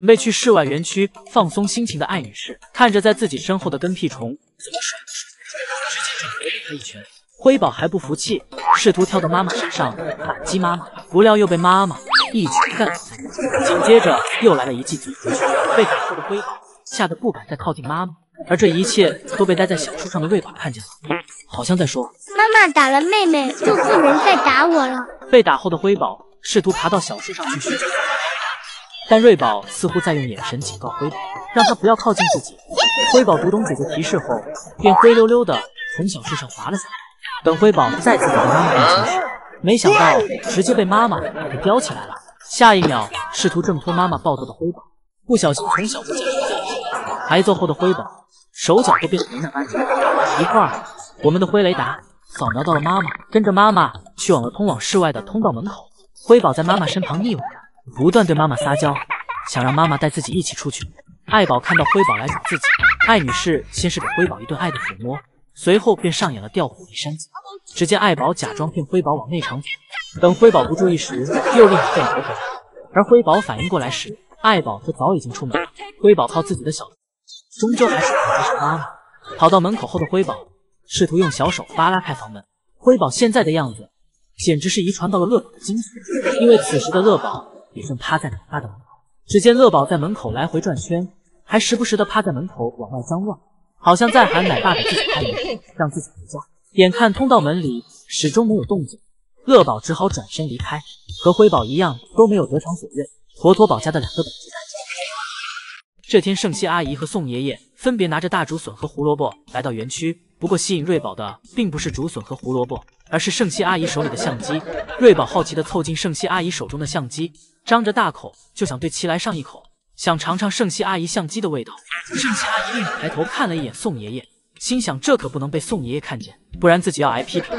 准备去室外园区放松心情的艾女士，看着在自己身后的跟屁虫怎么甩都甩不开，直接就给了他一拳。辉宝还不服气，试图跳到妈妈身上反击妈妈，不料又被妈妈一拳干倒。紧接着又来了一记嘴回拳，被打后的辉宝吓得不敢再靠近妈妈，而这一切都被待在小树上的瑞宝看见了，好像在说：“妈妈打了妹妹，就不能再打我了。”被打后的辉宝试图爬到小树上去寻求但瑞宝似乎在用眼神警告辉宝，让他不要靠近自己。辉宝读懂姐姐提示后，便灰溜溜的从小树上滑了下来。等辉宝再次走到妈妈面前时，没想到直接被妈妈给叼起来了。下一秒，试图挣脱妈妈抱揍的辉宝，不小心从小被夹住在一起。挨揍后的辉宝手脚都变得难安。一会儿，我们的灰雷达扫描到了妈妈，跟着妈妈去往了通往室外的通道门口。辉宝在妈妈身旁腻歪着，不断对妈妈撒娇，想让妈妈带自己一起出去。爱宝看到辉宝来找自己，艾女士先是给辉宝一顿爱的抚摸。随后便上演了调虎离山计。只见爱宝假装骗辉宝往内场走，等辉宝不注意时，又立马转头回来。而辉宝反应过来时，爱宝则早已经出门了。辉宝靠自己的小，终究还是跑不上妈妈。跑到门口后的辉宝试图用小手扒拉开房门。辉宝现在的样子，简直是遗传到了乐宝的精髓。因为此时的乐宝也正趴在奶爸的门口。只见乐宝在门口来回转圈，还时不时的趴在门口往外张望。好像在喊奶爸给自己开门，让自己回家。眼看通道门里始终没有动静，乐宝只好转身离开。和辉宝一样，都没有得偿所愿，妥妥保家的两个本鸡蛋。这天，圣熙阿姨和宋爷爷分别拿着大竹笋和胡萝卜来到园区。不过，吸引瑞宝的并不是竹笋和胡萝卜，而是圣熙阿姨手里的相机。瑞宝好奇地凑近圣熙阿姨手中的相机，张着大口就想对其来上一口。想尝尝圣熙阿姨相机的味道，圣熙阿姨抬头看了一眼宋爷爷，心想这可不能被宋爷爷看见，不然自己要挨批评。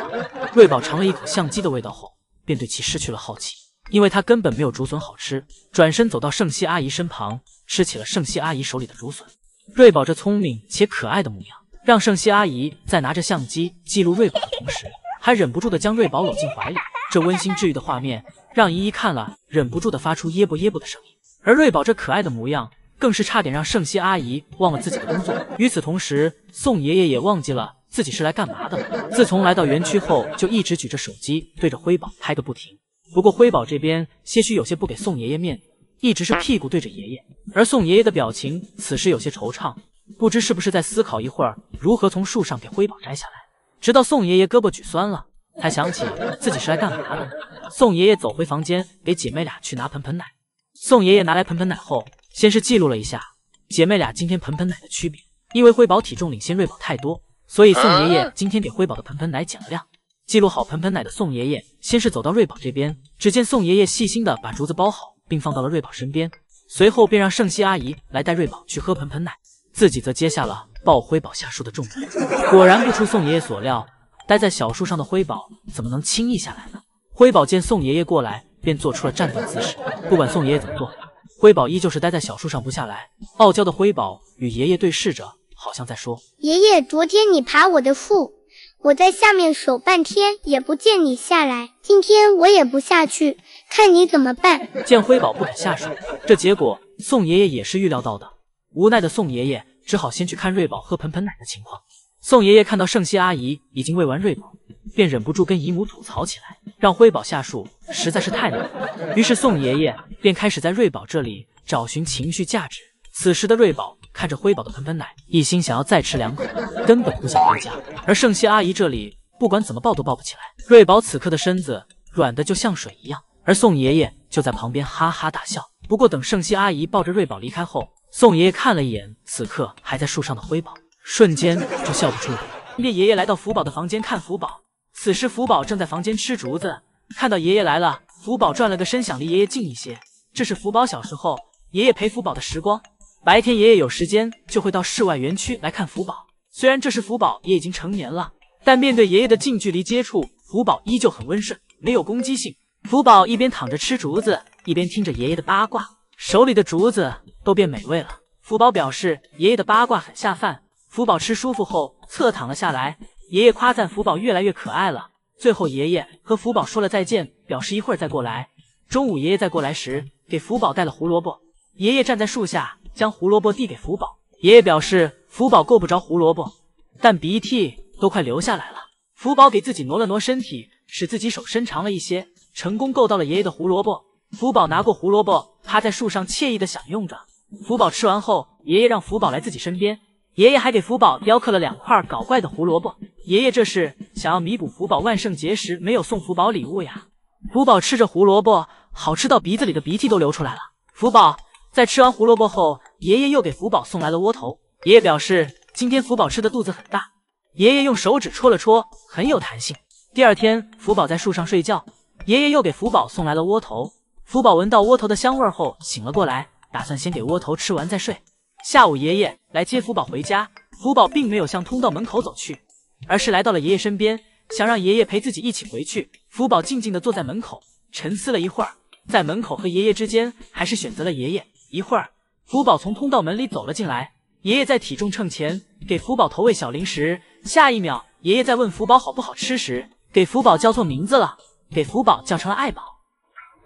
瑞宝尝了一口相机的味道后，便对其失去了好奇，因为他根本没有竹笋好吃。转身走到圣熙阿姨身旁，吃起了圣熙阿姨手里的竹笋。瑞宝这聪明且可爱的模样，让圣熙阿姨在拿着相机记录瑞宝的同时，还忍不住的将瑞宝搂进怀里。这温馨治愈的画面，让依依看了忍不住的发出耶啵耶啵的声音。而瑞宝这可爱的模样，更是差点让圣熙阿姨忘了自己的工作。与此同时，宋爷爷也忘记了自己是来干嘛的了。自从来到园区后，就一直举着手机对着辉宝拍个不停。不过辉宝这边些许有些不给宋爷爷面子，一直是屁股对着爷爷。而宋爷爷的表情此时有些惆怅，不知是不是在思考一会儿如何从树上给辉宝摘下来。直到宋爷爷胳膊举酸了，才想起自己是来干嘛的。宋爷爷走回房间，给姐妹俩去拿盆盆奶。宋爷爷拿来盆盆奶后，先是记录了一下姐妹俩今天盆盆奶的区别。因为辉宝体重领先瑞宝太多，所以宋爷爷今天给辉宝的盆盆奶减了量。记录好盆盆奶的宋爷爷，先是走到瑞宝这边，只见宋爷爷细心的把竹子包好，并放到了瑞宝身边，随后便让圣熙阿姨来带瑞宝去喝盆盆奶，自己则接下了抱辉宝下树的重任。果然不出宋爷爷所料，待在小树上的辉宝怎么能轻易下来呢？辉宝见宋爷爷过来。便做出了站定姿势，不管宋爷爷怎么做，辉宝依旧是待在小树上不下来。傲娇的辉宝与爷爷对视着，好像在说：“爷爷，昨天你爬我的树，我在下面守半天也不见你下来，今天我也不下去，看你怎么办。”见辉宝不肯下树，这结果宋爷爷也是预料到的。无奈的宋爷爷只好先去看瑞宝喝盆盆奶的情况。宋爷爷看到圣熙阿姨已经喂完瑞宝，便忍不住跟姨母吐槽起来，让辉宝下树实在是太难了。于是宋爷爷便开始在瑞宝这里找寻情绪价值。此时的瑞宝看着辉宝的盆盆奶，一心想要再吃两口，根本不想回家。而圣熙阿姨这里不管怎么抱都抱不起来，瑞宝此刻的身子软的就像水一样。而宋爷爷就在旁边哈哈大笑。不过等圣熙阿姨抱着瑞宝离开后，宋爷爷看了一眼此刻还在树上的辉宝。瞬间就笑不出来。便爷爷来到福宝的房间看福宝，此时福宝正在房间吃竹子。看到爷爷来了，福宝转了个身，想离爷爷近一些。这是福宝小时候爷爷陪福宝的时光。白天爷爷有时间就会到室外园区来看福宝。虽然这时福宝也已经成年了，但面对爷爷的近距离接触，福宝依旧很温顺，没有攻击性。福宝一边躺着吃竹子，一边听着爷爷的八卦，手里的竹子都变美味了。福宝表示爷爷的八卦很下饭。福宝吃舒服后侧躺了下来，爷爷夸赞福宝越来越可爱了。最后爷爷和福宝说了再见，表示一会儿再过来。中午爷爷再过来时，给福宝带了胡萝卜。爷爷站在树下，将胡萝卜递给福宝。爷爷表示福宝够不着胡萝卜，但鼻涕都快流下来了。福宝给自己挪了挪身体，使自己手伸长了一些，成功够到了爷爷的胡萝卜。福宝拿过胡萝卜，趴在树上惬意的享用着。福宝吃完后，爷爷让福宝来自己身边。爷爷还给福宝雕刻了两块搞怪的胡萝卜。爷爷这是想要弥补福宝万圣节时没有送福宝礼物呀。福宝吃着胡萝卜，好吃到鼻子里的鼻涕都流出来了。福宝在吃完胡萝卜后，爷爷又给福宝送来了窝头。爷爷表示今天福宝吃的肚子很大。爷爷用手指戳了戳，很有弹性。第二天，福宝在树上睡觉，爷爷又给福宝送来了窝头。福宝闻到窝头的香味后醒了过来，打算先给窝头吃完再睡。下午，爷爷来接福宝回家，福宝并没有向通道门口走去，而是来到了爷爷身边，想让爷爷陪自己一起回去。福宝静静地坐在门口，沉思了一会儿，在门口和爷爷之间，还是选择了爷爷。一会儿，福宝从通道门里走了进来，爷爷在体重秤前给福宝投喂小零食。下一秒，爷爷在问福宝好不好吃时，给福宝叫错名字了，给福宝叫成了爱宝。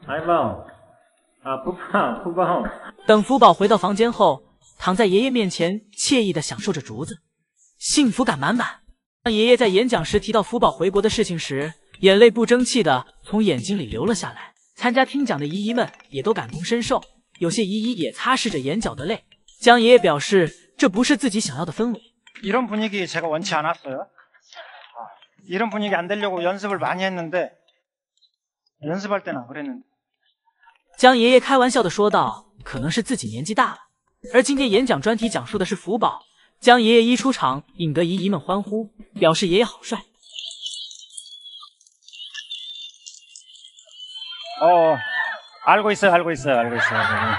爱宝，啊不胖不胖。等福宝回到房间后。躺在爷爷面前，惬意的享受着竹子，幸福感满满。当爷爷在演讲时提到福宝回国的事情时，眼泪不争气的从眼睛里流了下来。参加听讲的姨姨们也都感同身受，有些姨姨也擦拭着眼角的泪。江爷爷表示，这不是自己想要的氛围。이런분위기제가원치않았어요이런분위기안되려고연습을많이했는데연습할때는안그랬는데江爷爷开玩笑的说道：“可能是自己年纪大了。” ”而今天演讲专题讲述的是福宝，江爷爷一出场，引得姨姨们欢呼，表示爷爷好帅。哦，알고있어알고있어알고있어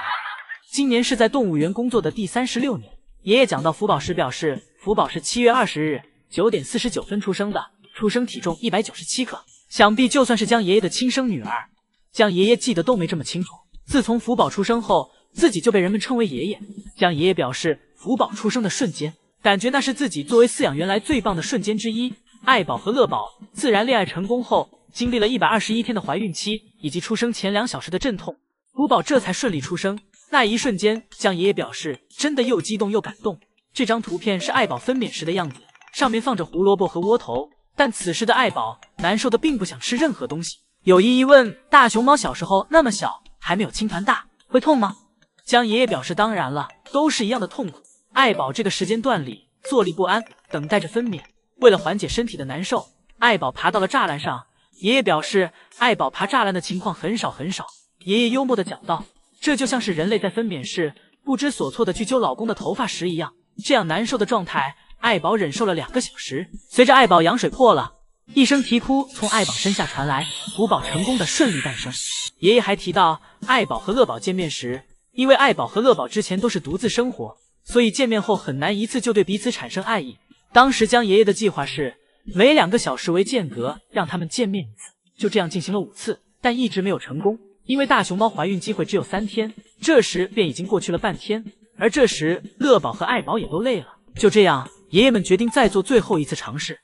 今年是在动物园工作的第三十六年。爷爷讲到福宝时表示，福宝是七月二十日九点四十九分出生的，出生体重一百九十七克。想必就算是江爷爷的亲生女儿，江爷爷记得都没这么清楚。自从福宝出生后。 自己就被人们称为爷爷。江爷爷表示，福宝出生的瞬间，感觉那是自己作为饲养员来最棒的瞬间之一。爱宝和乐宝自然恋爱成功后，经历了一百二十一天的怀孕期以及出生前两小时的阵痛，福宝这才顺利出生。那一瞬间，江爷爷表示，真的又激动又感动。这张图片是爱宝分娩时的样子，上面放着胡萝卜和窝头，但此时的爱宝难受的并不想吃任何东西。有姨姨问，大熊猫小时候那么小，还没有青团大，会痛吗？江爷爷表示：“当然了，都是一样的痛苦。”爱宝这个时间段里坐立不安，等待着分娩。为了缓解身体的难受，爱宝爬到了栅栏上。爷爷表示，爱宝爬栅栏的情况很少很少。爷爷幽默的讲道：“这就像是人类在分娩时不知所措的去揪老公的头发时一样，这样难受的状态，爱宝忍受了两个小时。随着爱宝羊水破了，一声啼哭从爱宝身下传来，古宝成功的顺利诞生。爷爷还提到，爱宝和乐宝见面时。”因为爱宝和乐宝之前都是独自生活，所以见面后很难一次就对彼此产生爱意。当时江爷爷的计划是每两个小时为间隔让他们见面一次，就这样进行了五次，但一直没有成功。因为大熊猫怀孕机会只有三天，这时便已经过去了半天。而这时乐宝和爱宝也都累了，就这样，爷爷们决定再做最后一次尝试。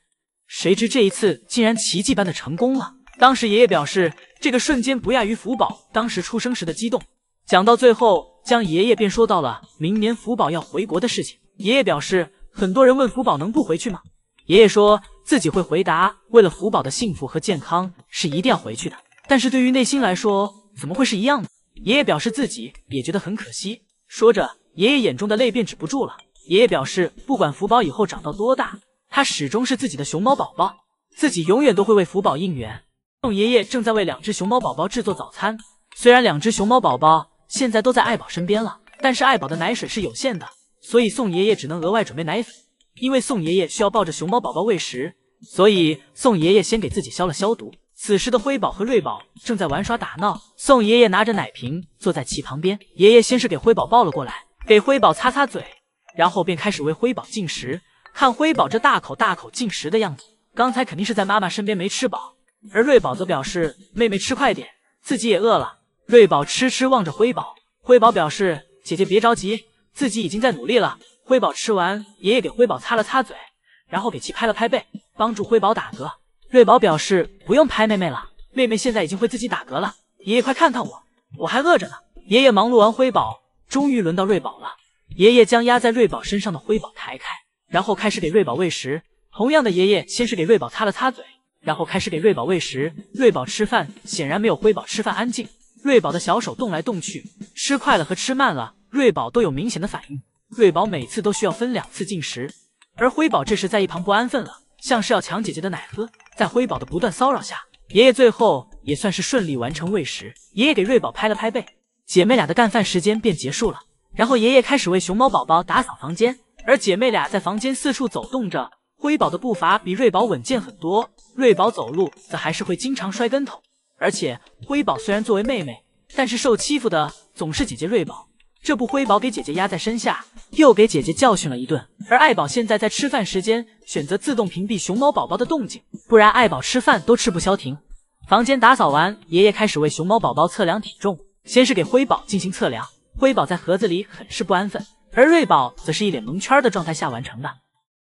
谁知这一次竟然奇迹般的成功了。当时爷爷表示，这个瞬间不亚于福宝当时出生时的激动。讲到最后，江爷爷便说到了明年福宝要回国的事情。爷爷表示，很多人问福宝能不回去吗？爷爷说自己会回答，为了福宝的幸福和健康，是一定要回去的。但是对于内心来说，怎么会是一样的？爷爷表示自己也觉得很可惜。说着，爷爷眼中的泪便止不住了。爷爷表示，不管福宝以后长到多大，他始终是自己的熊猫宝宝，自己永远都会为福宝应援。宋爷爷正在为两只熊猫宝宝制作早餐，虽然两只熊猫宝宝。现在都在爱宝身边了，但是爱宝的奶水是有限的，所以宋爷爷只能额外准备奶粉。因为宋爷爷需要抱着熊猫宝宝喂食，所以宋爷爷先给自己消了消毒。此时的辉宝和瑞宝正在玩耍打闹，宋爷爷拿着奶瓶坐在其旁边。爷爷先是给辉宝抱了过来，给辉宝擦擦嘴，然后便开始为辉宝进食。看辉宝这大口大口进食的样子，刚才肯定是在妈妈身边没吃饱。而瑞宝则表示：“妹妹吃快点，自己也饿了。”瑞宝痴痴望着辉宝，辉宝表示：“姐姐别着急，自己已经在努力了。”辉宝吃完，爷爷给辉宝擦了擦嘴，然后给其拍了拍背，帮助辉宝打嗝。瑞宝表示：“不用拍妹妹了，妹妹现在已经会自己打嗝了。”爷爷快看看我，我还饿着呢。爷爷忙碌完辉宝，终于轮到瑞宝了，爷爷将压在瑞宝身上的辉宝抬开，然后开始给瑞宝喂食。同样的，爷爷先是给瑞宝擦了擦嘴，然后开始给瑞宝喂食。瑞宝吃饭显然没有辉宝吃饭安静，瑞宝的小手动来动去，吃快了和吃慢了，瑞宝都有明显的反应。瑞宝每次都需要分两次进食，而辉宝这时在一旁不安分了，像是要抢姐姐的奶喝。在辉宝的不断骚扰下，爷爷最后也算是顺利完成喂食。爷爷给瑞宝拍了拍背，姐妹俩的干饭时间便结束了。然后爷爷开始为熊猫宝宝打扫房间，而姐妹俩在房间四处走动着。辉宝的步伐比瑞宝稳健很多，瑞宝走路则还是会经常摔跟头。而且辉宝虽然作为妹妹，但是受欺负的总是姐姐瑞宝。这不，辉宝给姐姐压在身下，又给姐姐教训了一顿。而爱宝现在在吃饭时间选择自动屏蔽熊猫宝宝的动静，不然爱宝吃饭都吃不消停。房间打扫完，爷爷开始为熊猫宝宝测量体重，先是给辉宝进行测量，辉宝在盒子里很是不安分，而瑞宝则是一脸蒙圈的状态下完成的。